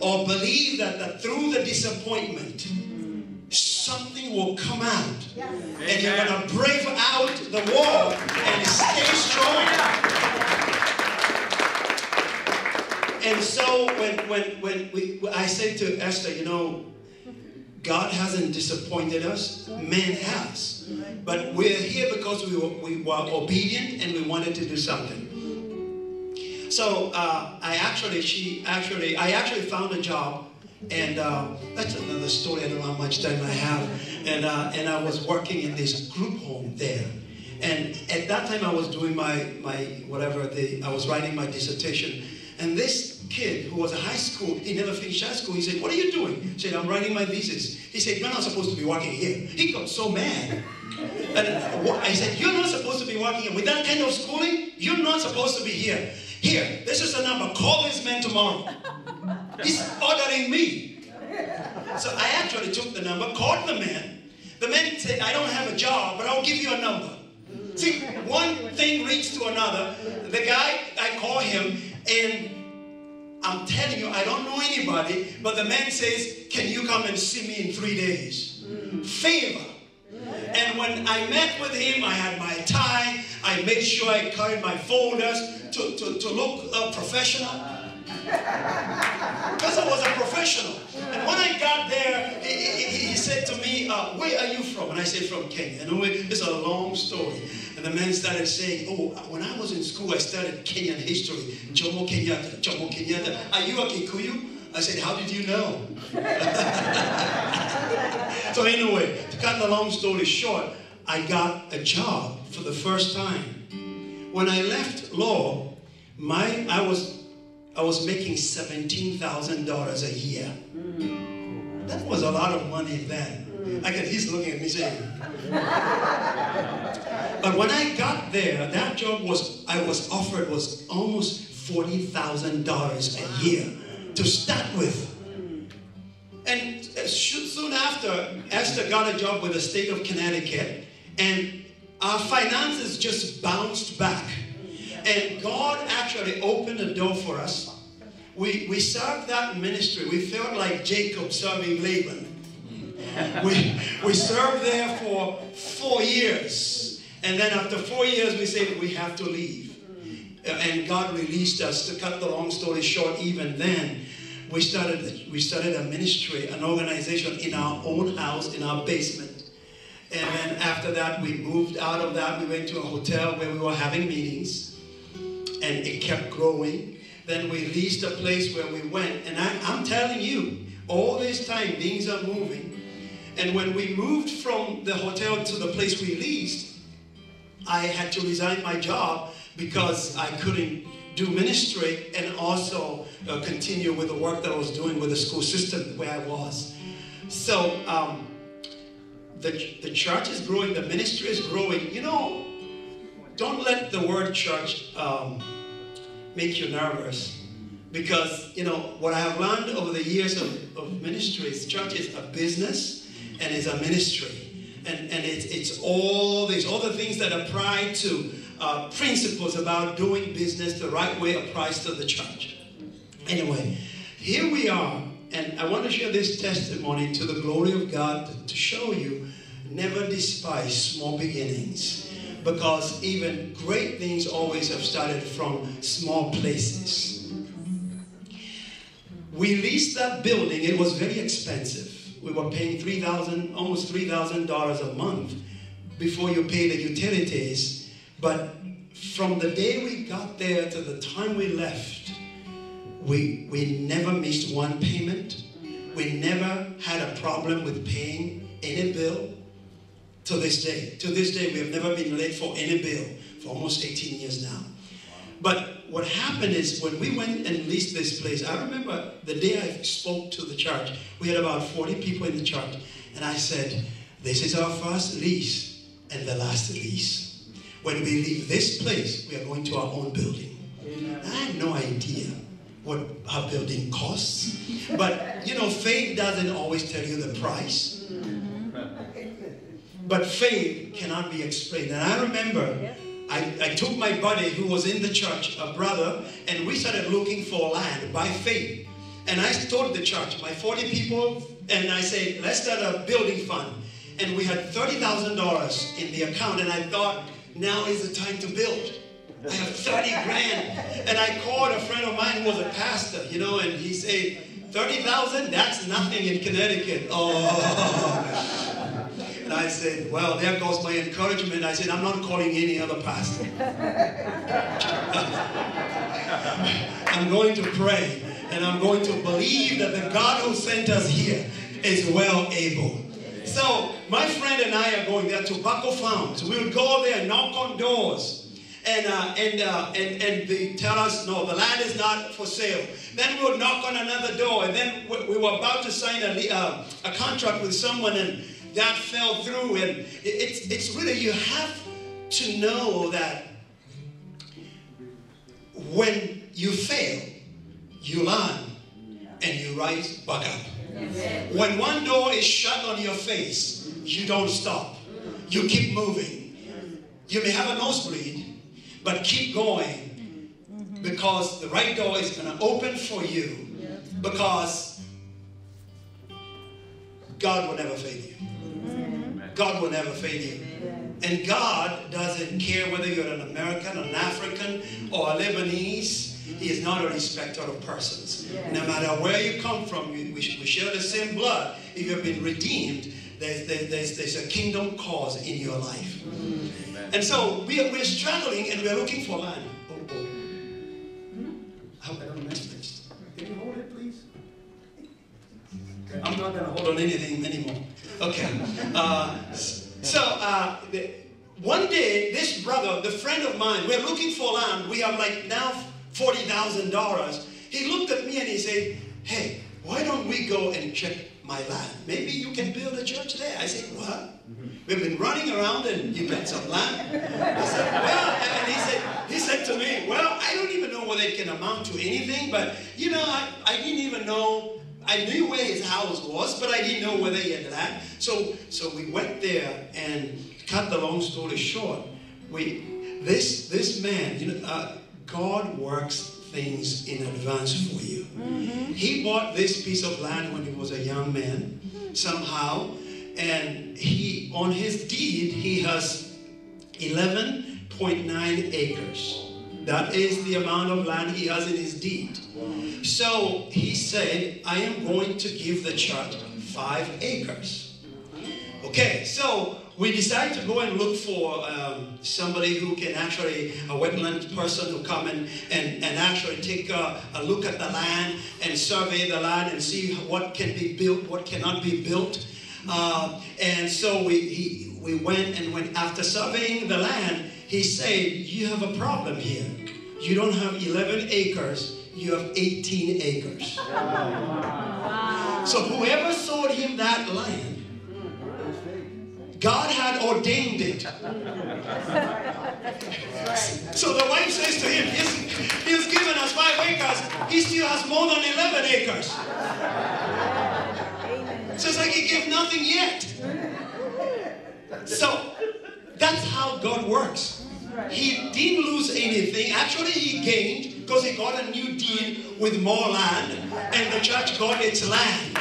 or believe that, that through the disappointment, something will come out. And you're going to brave out the wall and stay strong. And so when, when, when we, I said to Esther, you know, God hasn't disappointed us, man has. But we're here because we were, we were obedient and we wanted to do something. So uh, I actually, she actually, I actually found a job, and uh, that's another story. I don't know how much time I have. And uh, and I was working in this group home there, and at that time I was doing my my whatever the I was writing my dissertation, and this kid who was a high school, he never finished high school. He said, "What are you doing?" I said, "I'm writing my thesis." He said, "You're not supposed to be working here." He got so mad. And I said, You're not supposed to be working here. With that kind of schooling, you're not supposed to be here. Here, this is the number. Call this man tomorrow. He's ordering me. So I actually took the number, called the man. The man said, I don't have a job, but I'll give you a number. See, one thing leads to another. The guy, I call him, and I'm telling you, I don't know anybody, but the man says, Can you come and see me in three days? Favor. And when I met with him, I had my tie. I made sure I carried my folders to, to, to look uh, professional. Because I was a professional. And when I got there, he, he, he said to me, uh, Where are you from? And I said, From Kenya. And it's a long story. And the man started saying, Oh, when I was in school, I studied Kenyan history. Jomo Kenyatta, Jomo Kenyatta. Are you a Kikuyu? I said, How did you know? so, anyway, to cut the long story short, I got a job for the first time. When I left Lowell, my I was I was making seventeen thousand dollars a year. Mm. That was a lot of money then. Mm. I can he's looking at me saying. but when I got there, that job was I was offered was almost forty thousand dollars a year to start with. Mm. And uh, soon after, Esther got a job with the state of Connecticut, and our finances just bounced back. And God actually opened a door for us. We, we served that ministry. We felt like Jacob serving Laban. we, we served there for four years. And then after four years, we said we have to leave. Uh, and God released us. To cut the long story short, even then, we started, we started a ministry, an organization in our own house, in our basement. And then after that, we moved out of that. We went to a hotel where we were having meetings. And it kept growing. Then we leased a place where we went. And I, I'm telling you, all this time, things are moving. And when we moved from the hotel to the place we leased, I had to resign my job because I couldn't do ministry and also uh, continue with the work that I was doing with the school system where I was. So um, the, the church is growing, the ministry is growing. You know, don't let the word church um, make you nervous. Because, you know, what I have learned over the years of, of ministry is church is a business and it's a ministry. And, and it's, it's all these other things that apply to uh, principles about doing business the right way applies to the church. Anyway, here we are, and I want to share this testimony to the glory of God to show you never despise small beginnings because even great things always have started from small places. We leased that building, it was very expensive. We were paying 3,000, almost $3,000 a month before you pay the utilities. But from the day we got there to the time we left, we, we never missed one payment. We never had a problem with paying any bill to this day. To this day, we have never been late for any bill for almost 18 years now. But what happened is when we went and leased this place, I remember the day I spoke to the church, we had about 40 people in the church, and I said, This is our first lease and the last lease. When we leave this place, we are going to our own building. I had no idea what our building costs. But you know, faith doesn't always tell you the price. Mm-hmm. But faith cannot be explained. And I remember I, I took my buddy who was in the church, a brother, and we started looking for land by faith. And I told the church, my 40 people, and I said, let's start a building fund. And we had $30,000 in the account, and I thought, now is the time to build. I have 30 grand. And I called a friend of mine who was a pastor, you know, and he said, 30,000? That's nothing in Connecticut. Oh. And I said, well, there goes my encouragement. I said, I'm not calling any other pastor. I'm going to pray and I'm going to believe that the God who sent us here is well able. So my friend and I are going there, to tobacco farms. We would go there, knock on doors. And, uh, and, uh, and, and they tell us, no, the land is not for sale. Then we would knock on another door. And then we, were about to sign a, uh, a contract with someone. And that fell through. And it's, it's really, you have to know that when you fail, you learn and you rise back up. When one door is shut on your face, you don't stop. You keep moving. You may have a nosebleed, but keep going because the right door is going to open for you because God will never fail you. God will never fail you. And God doesn't care whether you're an American, an African, or a Lebanese. He is not a respecter of persons. No matter where you come from, we, we share the same blood. If you've been redeemed, there's, there's, there's a kingdom cause in your life. Amen. And so we are, we're struggling and we're looking for land. Oh, oh. I hope I don't mess this. Can you hold it, please? I'm not going to hold on anything anymore. Okay. Uh, so uh, one day, this brother, the friend of mine, we're looking for land. We have like now $40,000. He looked at me and he said, hey, why don't we go and check my land? Maybe you can build a church there. I said, what? We've been running around and you got some land. I said, well, and he said, he said to me, well, I don't even know whether it can amount to anything, but you know, I, I didn't even know I knew where his house was, but I didn't know where they had land. So, so we went there and cut the long story short. We, this, this man, you know, uh, God works things in advance for you. Mm-hmm. He bought this piece of land when he was a young man, somehow, and he on his deed he has 11.9 acres. That is the amount of land he has in his deed. So he said, I am going to give the church five acres. Okay, so we decided to go and look for um, somebody who can actually, a wetland person who come in and, and actually take a, a look at the land and survey the land and see what can be built, what cannot be built. Uh, and so we, he, we went and went after surveying the land, he said, You have a problem here. You don't have 11 acres, you have 18 acres. So whoever sold him that land, God had ordained it. So the wife says to him, he's, he's given us five acres. He still has more than 11 acres. So it's like he gave nothing yet. So that's how God works. He didn't lose anything. Actually, he gained because he got a new deal with more land, and the church got its land.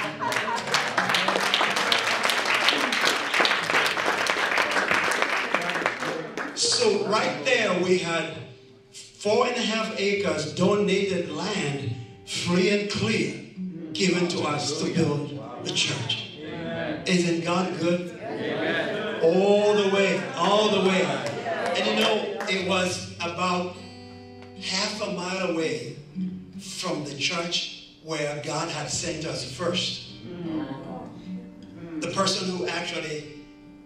So right there we had four and a half acres donated land, free and clear, given to us to build the church. Isn't God good? All the way, all the way. And you know, it was about half a mile away from the church where God had sent us first. The person who actually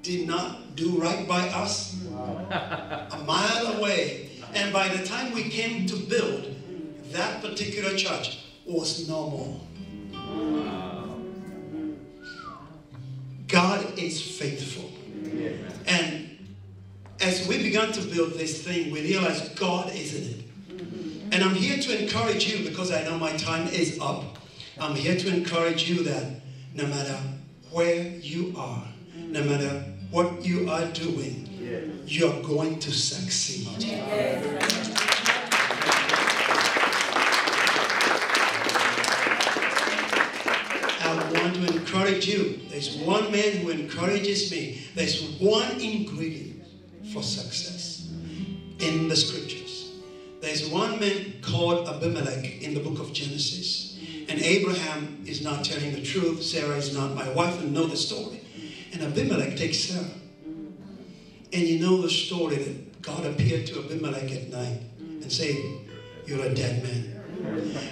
did not do right by us, a mile away. And by the time we came to build, that particular church was no more. God is faithful. And as we began to build this thing, we realized God is in it. And I'm here to encourage you because I know my time is up. I'm here to encourage you that no matter where you are, no matter what you are doing, you're going to succeed. I want to encourage you. There's one man who encourages me. There's one ingredient for success in the scriptures. There's one man called Abimelech in the book of Genesis. And Abraham is not telling the truth. Sarah is not my wife, and know the story. And Abimelech takes Sarah. And you know the story that God appeared to Abimelech at night and said, You're a dead man.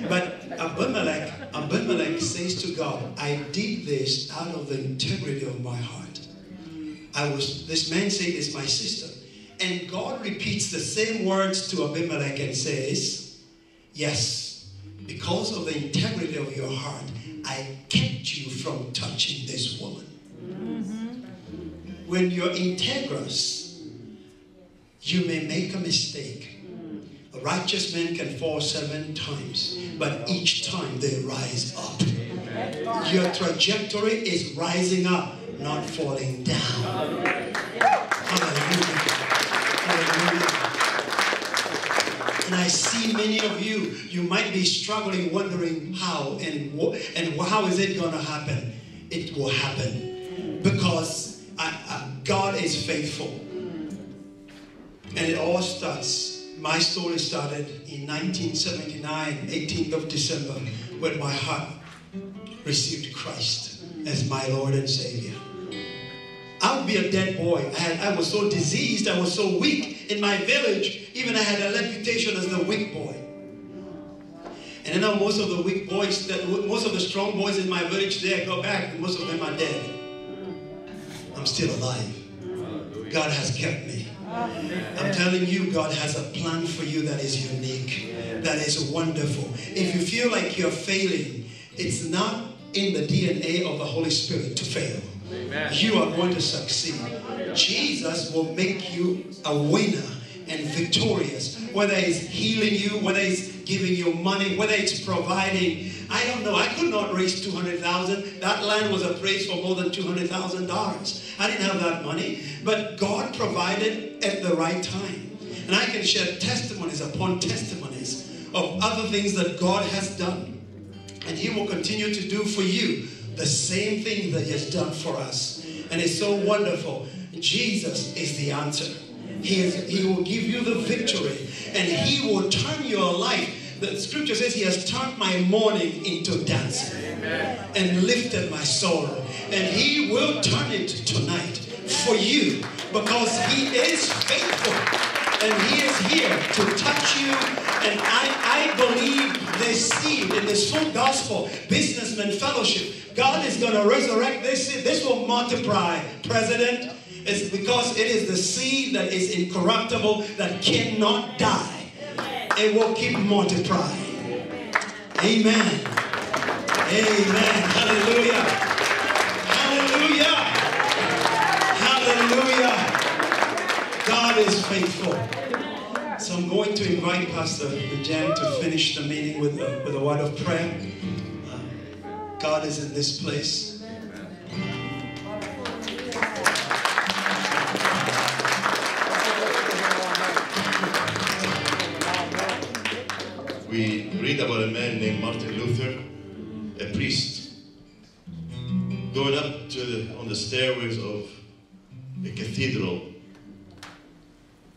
But Abimelech, Abimelech says to God, I did this out of the integrity of my heart. I was this man said is my sister. And God repeats the same words to Abimelech and says, Yes, because of the integrity of your heart, I kept you from touching this woman. When you're integrous, you may make a mistake. A righteous man can fall seven times, but each time they rise up. Your trajectory is rising up, not falling down. Hallelujah. Hallelujah. And I see many of you, you might be struggling, wondering how and, and how is it going to happen? It will happen because I, I, God is faithful. And it all starts, my story started in 1979, 18th of December, when my heart received Christ as my Lord and Savior. I would be a dead boy. I, had, I was so diseased, I was so weak in my village. Even I had a reputation as the weak boy. And I know most of the weak boys, that most of the strong boys in my village there go back, most of them are dead. I'm still alive. God has kept me. I'm telling you, God has a plan for you that is unique, that is wonderful. If you feel like you're failing, it's not in the DNA of the Holy Spirit to fail. You are going to succeed. Jesus will make you a winner and victorious. Whether it's healing you, whether it's giving you money, whether it's providing. I don't know. I could not raise 200000 That land was appraised for more than $200,000. I didn't have that money. But God provided at the right time. And I can share testimonies upon testimonies of other things that God has done. And He will continue to do for you the same thing that He has done for us. And it's so wonderful. Jesus is the answer. He, is, he will give you the victory and He will turn your life. The scripture says He has turned my mourning into dancing and lifted my sorrow. And He will turn it tonight for you because He is faithful and He is here to touch you. And I, I believe this seed in this full gospel businessman fellowship, God is going to resurrect this seed. This will multiply, President. It's because it is the seed that is incorruptible, that cannot die. It will keep multiplying. Amen. Amen. Hallelujah. Hallelujah. Is faithful. So I'm going to invite Pastor Jan to finish the meeting with a, with a word of prayer. Uh, God is in this place. we read about a man named Martin Luther, a priest, going up to the, on the stairways of a cathedral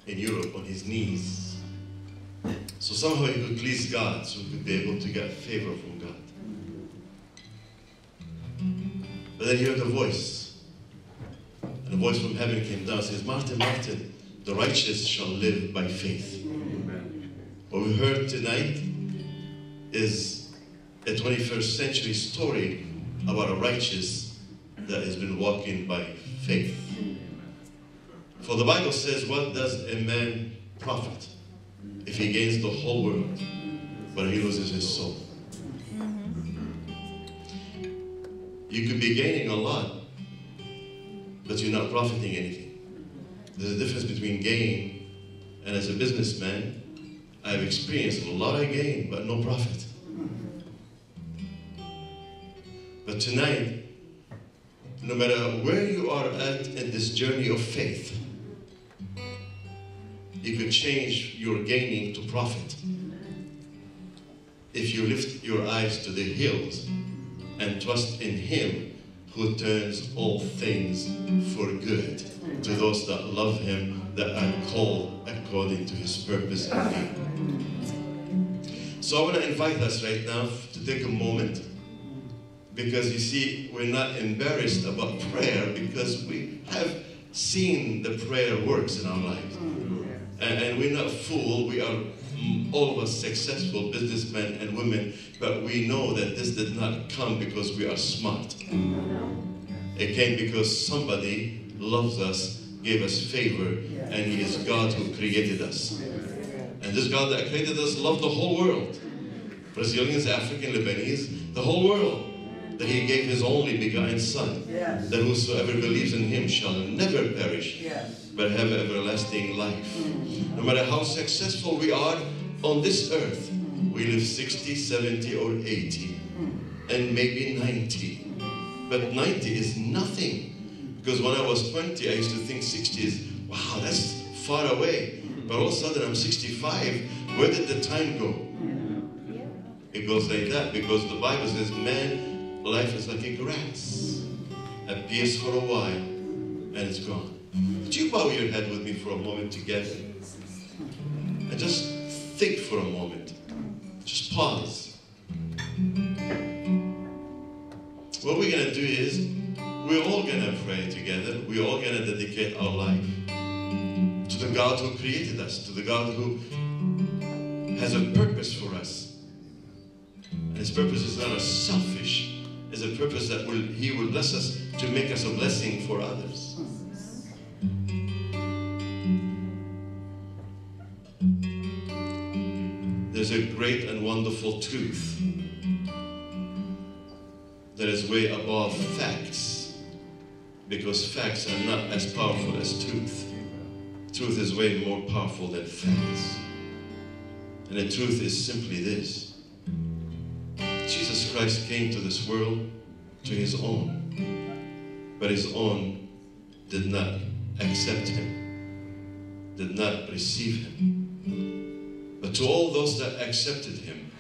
in Europe on his knees. So somehow he could please God, so he could be able to get favor from God. But then he heard a voice. And a voice from heaven came down and says, Martin, Martin, the righteous shall live by faith. What we heard tonight is a 21st century story about a righteous that has been walking by faith. For the Bible says, What does a man profit if he gains the whole world but he loses his soul? Mm-hmm. You could be gaining a lot, but you're not profiting anything. There's a difference between gain and as a businessman, I've experienced a lot of gain, but no profit. But tonight, no matter where you are at in this journey of faith, you could change your gaining to profit. If you lift your eyes to the hills and trust in Him who turns all things for good to those that love Him, that are called according to His purpose name. So I want to invite us right now to take a moment because you see, we're not embarrassed about prayer because we have seen the prayer works in our lives. And, and we're not fools, We are mm, all of us successful businessmen and women, but we know that this did not come because we are smart. It came because somebody loves us, gave us favor, and He is God who created us. And this God that created us loved the whole world. Brazilians, African, Lebanese, the whole world. That He gave His only begotten Son. Yes. That whosoever believes in Him shall never perish, Yes. but have everlasting life. Mm. No matter how successful we are on this earth, we live 60, 70, or 80, mm. and maybe 90. But 90 is nothing. Because when I was 20, I used to think 60 is, wow, that's far away. But all of a sudden I'm 65. Where did the time go? It goes like that because the Bible says, man, life is like a grass. Appears for a while and it's gone. Would you bow your head with me for a moment together? And just think for a moment. Just pause. What we're going to do is, we're all going to pray together. We're all going to dedicate our life to the God who created us, to the God who has a purpose for us. And his purpose is not a selfish, it's a purpose that will he will bless us to make us a blessing for others. There's a great and wonderful truth that is way above facts because facts are not as powerful as truth. Truth is way more powerful than facts. And the truth is simply this Christ came to this world to his own, but his own did not accept him, did not receive him. But to all those that accepted him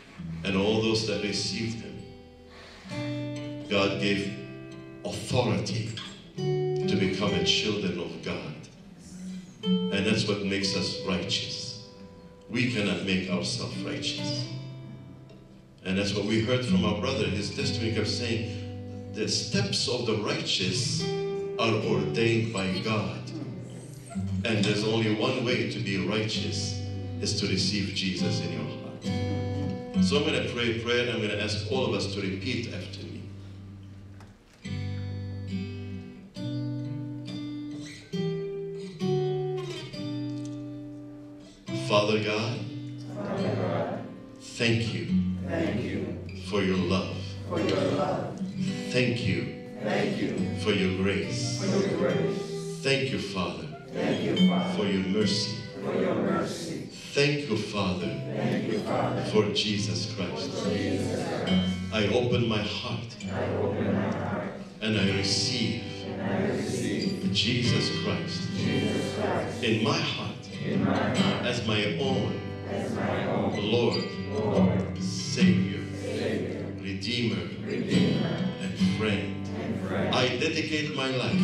and all those that received him, God gave authority. to become a children of God. And that's what makes us righteous. We cannot make ourselves righteous. And that's what we heard from our brother. His testimony kept saying, the steps of the righteous are ordained by God. And there's only one way to be righteous is to receive Jesus in your heart. So I'm going to pray a prayer and I'm going to ask all of us to repeat after me. Father God, thank you, for your love. Thank you, Thank you for your grace. Thank you, Father, Thank you, Father. for your mercy. For your mercy. Thank you, Father, Thank you, Father. for Jesus Christ. Jesus Christ. I open my heart I open my heart. and I receive Jesus Christ Jesus Christ. in my heart In my heart. as my own As my own. Lord. Lord, Savior, Redeemer, and friend. I dedicate my life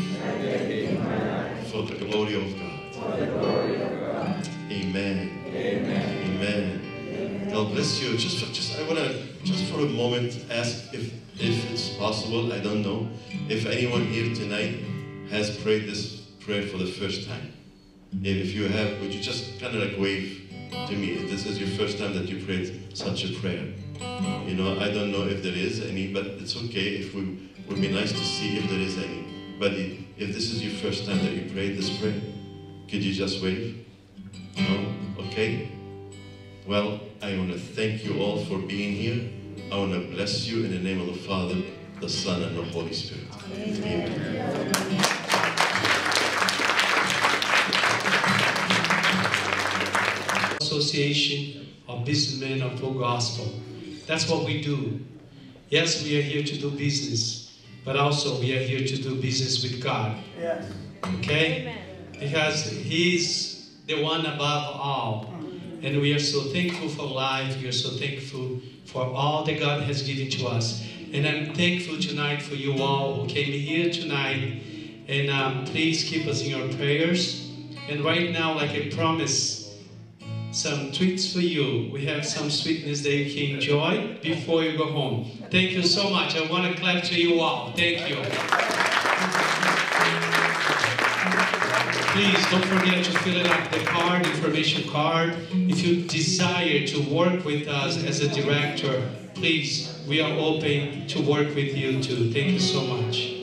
for the glory of God. Amen. Amen. God bless you. Just, for, just I want to just for a moment ask if if it's possible. I don't know if anyone here tonight has prayed this prayer for the first time. And if you have, would you just kind of like wave to me if this is your first time that you prayed such a prayer? You know, I don't know if there is any, but it's okay if we would be nice to see if there is any. But if this is your first time that you prayed this prayer, could you just wave? No? Okay? Well, I want to thank you all for being here. I want to bless you in the name of the Father, the Son, and the Holy Spirit. Amen. Association of Businessmen of Full Gospel. That's what we do. Yes, we are here to do business, but also we are here to do business with God. Yes. Okay? Amen. Because He's the one above all. And we are so thankful for life. We are so thankful for all that God has given to us. And I'm thankful tonight for you all who came here tonight. And um, please keep us in your prayers. And right now, like I promised, some treats for you. We have some sweetness that you can enjoy before you go home. Thank you so much. I want to clap to you all. Thank you. Please don't forget to fill it up the card, information card. If you desire to work with us as a director, please, we are open to work with you too. Thank you so much.